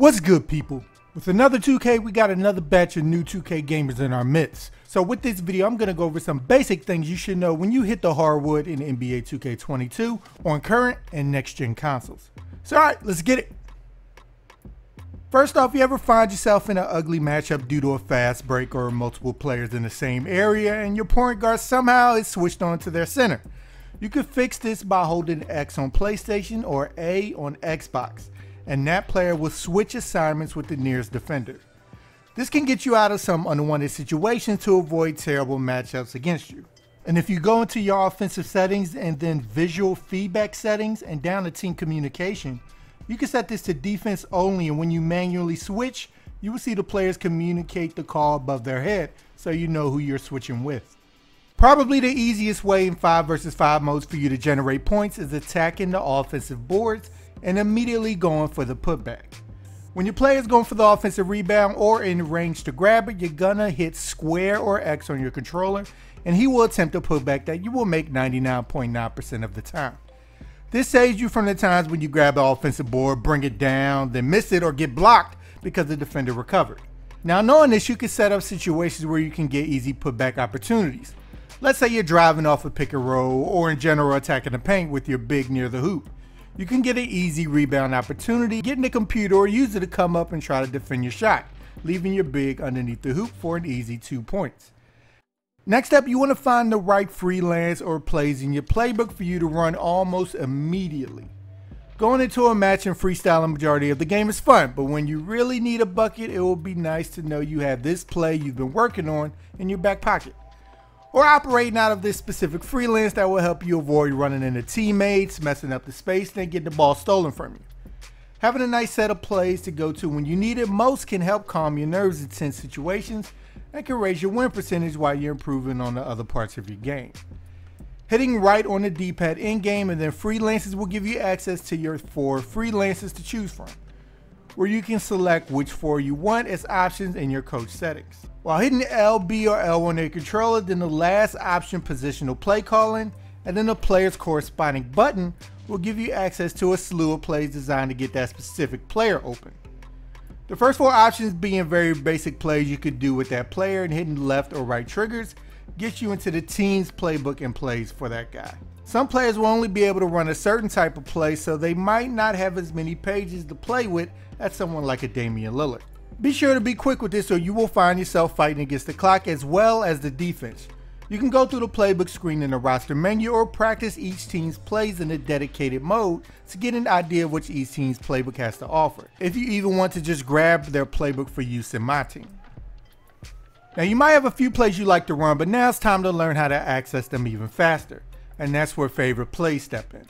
What's good, people? With another 2K, we got another batch of new 2K gamers in our midst. So with this video, I'm to go over some basic things you should know when you hit the hardwood in NBA 2K22 on current and next gen consoles. So alright, let's get it. First off, you ever find yourself in an ugly matchup due to a fast break or multiple players in the same area and your point guard somehow is switched on to their center? You could fix this by holding X on PlayStation or A on Xbox and that player will switch assignments with the nearest defender. This can get you out of some unwanted situations to avoid terrible matchups against you. And if you go into your offensive settings and then visual feedback settings and down to team communication, you can set this to defense only and when you manually switch, you will see the players communicate the call above their head so you know who you're switching with. Probably the easiest way in 5 versus 5 modes for you to generate points is attacking the offensive boards and immediately going for the putback. When your player is going for the offensive rebound or in range to grab it, you're gonna hit square or X on your controller and he will attempt a putback that you will make 99.9% of the time. This saves you from the times when you grab the offensive board, bring it down, then miss it or get blocked because the defender recovered. Now knowing this, you can set up situations where you can get easy putback opportunities. Let's say you're driving off a pick and roll or in general attacking the paint with your big near the hoop you can get an easy rebound opportunity, get in the computer or use it to come up and try to defend your shot, leaving your big underneath the hoop for an easy two points. Next up, you want to find the right freelance or plays in your playbook for you to run almost immediately. Going into a match and freestyling majority of the game is fun, but when you really need a bucket, it will be nice to know you have this play you've been working on in your back pocket or operating out of this specific freelance that will help you avoid running into teammates, messing up the space, then get the ball stolen from you. Having a nice set of plays to go to when you need it most can help calm your nerves in tense situations and can raise your win percentage while you're improving on the other parts of your game. Hitting right on the D-pad in-game and then freelances will give you access to your four freelances to choose from, where you can select which four you want as options in your coach settings. While hitting LB or L1 on your controller, then the last option positional play calling, and then the player's corresponding button will give you access to a slew of plays designed to get that specific player open. The first four options being very basic plays you could do with that player and hitting left or right triggers gets you into the team's playbook and plays for that guy. Some players will only be able to run a certain type of play so they might not have as many pages to play with as someone like a Damian Lillard. Be sure to be quick with this or you will find yourself fighting against the clock as well as the defense. You can go through the playbook screen in the roster menu or practice each team's plays in a dedicated mode to get an idea of what each team's playbook has to offer. If you even want to just grab their playbook for use in my team. Now you might have a few plays you like to run, but now it's time to learn how to access them even faster. And that's where favorite plays step in.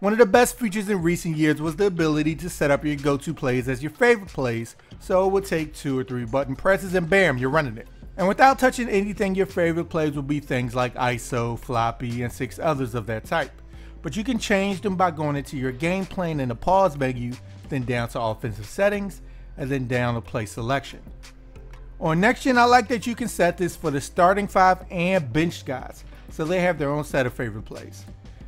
One of the best features in recent years was the ability to set up your go-to plays as your favorite plays, so it would take two or three button presses and bam, you're running it. And without touching anything, your favorite plays will be things like ISO, floppy, and six others of that type. But you can change them by going into your game plan in the pause menu, then down to offensive settings, and then down to play selection. On next gen, I like that you can set this for the starting five and bench guys, so they have their own set of favorite plays.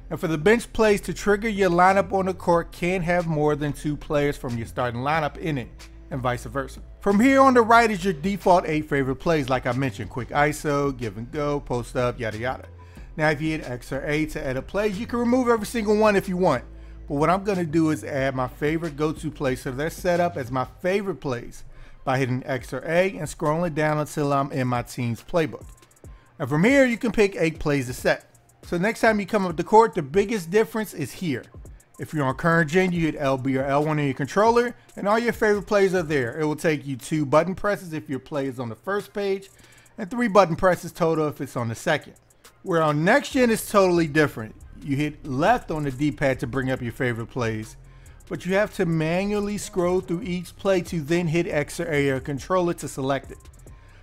And for the bench plays to trigger your lineup on the court can't have more than two players from your starting lineup in it, and vice versa. From here on the right is your default eight favorite plays like I mentioned, quick ISO, give and go, post up, yada yada. Now if you hit X or A to edit plays, you can remove every single one if you want. But what I'm gonna do is add my favorite go-to plays so they're set up as my favorite plays by hitting X or A and scrolling down until I'm in my team's playbook. And from here, you can pick eight plays to set. So next time you come up to court, the biggest difference is here. If you're on current gen, you hit LB or L1 on your controller, and all your favorite plays are there. It will take you two button presses if your play is on the first page, and three button presses total if it's on the second. Where on next gen is totally different. You hit left on the D-pad to bring up your favorite plays, but you have to manually scroll through each play to then hit X or A or controller to select it.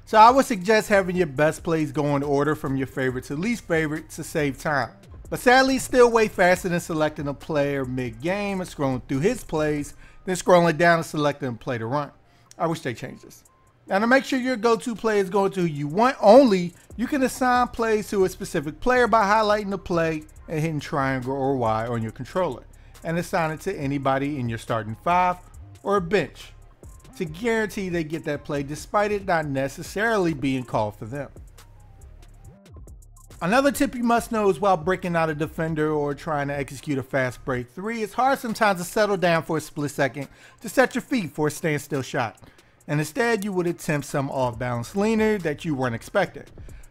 So I would suggest having your best plays go in order from your favorite to least favorite to save time. But sadly, still way faster than selecting a player mid-game and scrolling through his plays, then scrolling down and selecting a play to run. I wish they changed this. Now to make sure your go-to play is going to who you want only, you can assign plays to a specific player by highlighting the play and hitting triangle or Y on your controller, and assign it to anybody in your starting five or a bench. to guarantee they get that play despite it not necessarily being called for them. Another tip you must know is while breaking out a defender or trying to execute a fast break three, it's hard sometimes to settle down for a split second to set your feet for a standstill shot. And instead, you would attempt some off balance leaner that you weren't expecting.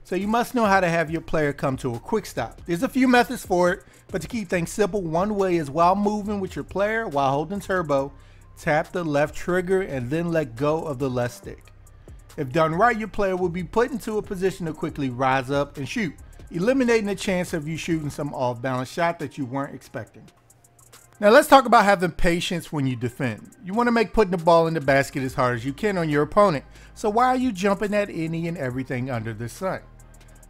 So you must know how to have your player come to a quick stop. There's a few methods for it, but to keep things simple, one way is while moving with your player while holding turbo, tap the left trigger and then let go of the left stick. If done right, your player will be put into a position to quickly rise up and shoot eliminating the chance of you shooting some off balance shot that you weren't expecting. Now let's talk about having patience when you defend. You want to make putting the ball in the basket as hard as you can on your opponent, so why are you jumping at any and everything under the sun?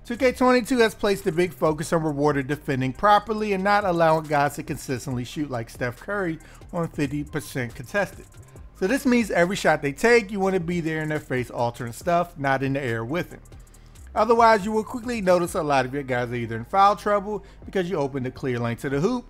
2K22 has placed a big focus on rewarded defending properly and not allowing guys to consistently shoot like Steph Curry on 50% contested. So this means every shot they take, you want to be there in their face altering stuff, not in the air with it. Otherwise, you will quickly notice a lot of your guys are either in foul trouble because you opened a clear lane to the hoop,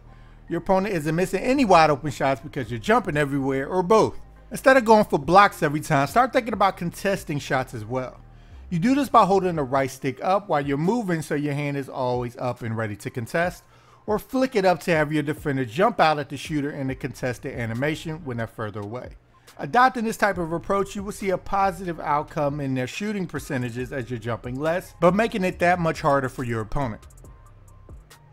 your opponent isn't missing any wide open shots because you're jumping everywhere, or both. Instead of going for blocks every time, start thinking about contesting shots as well. You do this by holding the right stick up while you're moving so your hand is always up and ready to contest, or flick it up to have your defender jump out at the shooter in the contested animation when they're further away. Adopting this type of approach, you will see a positive outcome in their shooting percentages as you're jumping less, but making it that much harder for your opponent.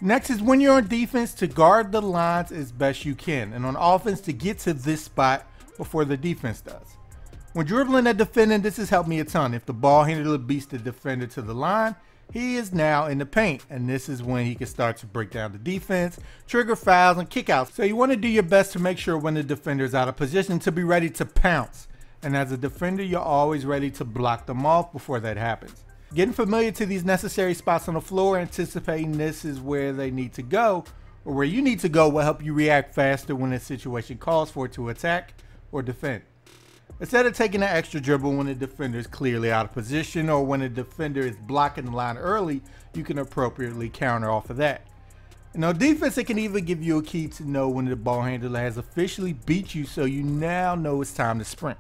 Next is when you're on defense to guard the lines as best you can, and on offense to get to this spot before the defense does. When dribbling and defending, this has helped me a ton. If the ball handler beats the defender to the line, he is now in the paint, and this is when he can start to break down the defense, trigger fouls, and kickouts. So you want to do your best to make sure when the defender is out of position to be ready to pounce. And as a defender, you're always ready to block them off before that happens. Getting familiar to these necessary spots on the floor, anticipating this is where they need to go, or where you need to go will help you react faster when a situation calls for to attack or defend. Instead of taking an extra dribble when the defender is clearly out of position or when the defender is blocking the line early, you can appropriately counter off of that. And on defense, it can even give you a key to know when the ball handler has officially beat you so you now know it's time to sprint.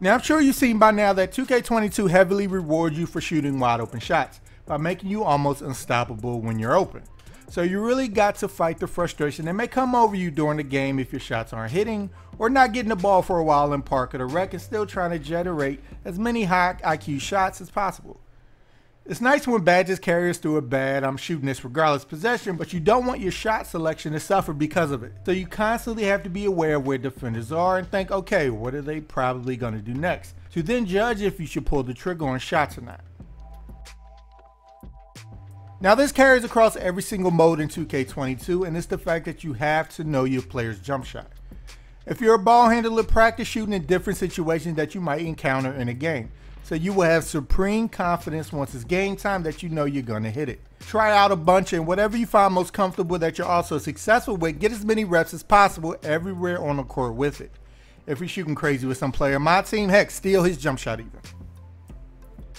Now I'm sure you've seen by now that 2K22 heavily rewards you for shooting wide open shots by making you almost unstoppable when you're open. So you really got to fight the frustration that may come over you during the game if your shots aren't hitting or not getting the ball for a while in park or the rec and still trying to generate as many high IQ shots as possible. It's nice when badges carry us through a bad I'm shooting this regardless possession, but you don't want your shot selection to suffer because of it. So you constantly have to be aware of where defenders are and think, okay, what are they probably going to do next? To then judge if you should pull the trigger on shots or not. Now this carries across every single mode in 2K22 and it's the fact that you have to know your player's jump shot. If you're a ball handler, practice shooting in different situations that you might encounter in a game. So you will have supreme confidence once it's game time that you know you're gonna hit it. Try out a bunch and whatever you find most comfortable that you're also successful with, get as many reps as possible everywhere on the court with it. If you're shooting crazy with some player, my team, heck, steal his jump shot even.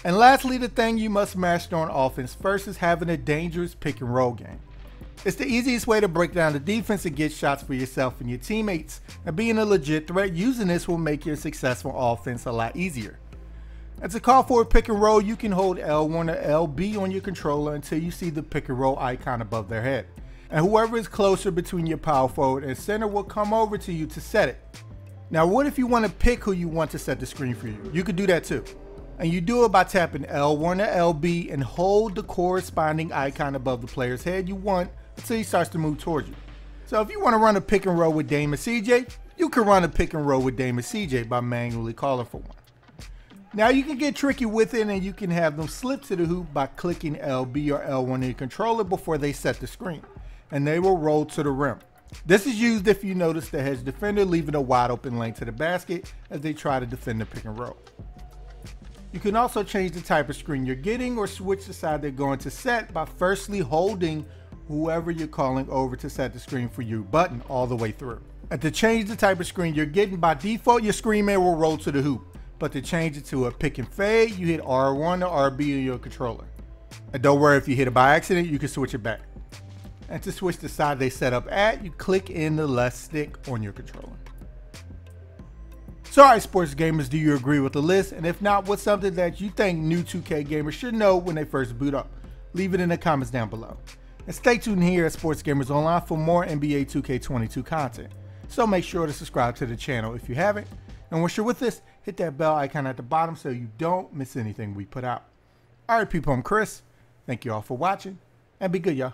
And lastly, the thing you must master on offense first is having a dangerous pick and roll game. It's the easiest way to break down the defense and get shots for yourself and your teammates. And being a legit threat, using this will make your successful offense a lot easier. As a call for a pick and roll, you can hold L1 or LB on your controller until you see the pick and roll icon above their head. And whoever is closer between your power forward and center will come over to you to set it. Now what if you want to pick who you want to set the screen for you? You could do that too. And you do it by tapping L1 or LB and hold the corresponding icon above the player's head you want until he starts to move towards you. So if you want to run a pick and roll with Dame and CJ, you can run a pick and roll with Dame and CJ by manually calling for one. Now you can get tricky with it and you can have them slip to the hoop by clicking LB or L1 in your controller before they set the screen. And they will roll to the rim. This is used if you notice the hedge defender leaving a wide open lane to the basket as they try to defend the pick and roll. You can also change the type of screen you're getting or switch the side they're going to set by firstly holding whoever you're calling over to set the screen for you button all the way through. And to change the type of screen you're getting, by default, your screen man will roll to the hoop. But to change it to a pick and fade, you hit R1 or RB on your controller. And don't worry if you hit it by accident, you can switch it back. And to switch the side they set up at, you click in the left stick on your controller. So alright sports gamers, do you agree with the list? And if not, what's something that you think new 2K gamers should know when they first boot up? Leave it in the comments down below. And stay tuned here at Sports Gamers Online for more NBA 2K22 content. So make sure to subscribe to the channel if you haven't. And once you're with us, hit that bell icon at the bottom so you don't miss anything we put out. Alright people, I'm Chris. Thank you all for watching and be good y'all.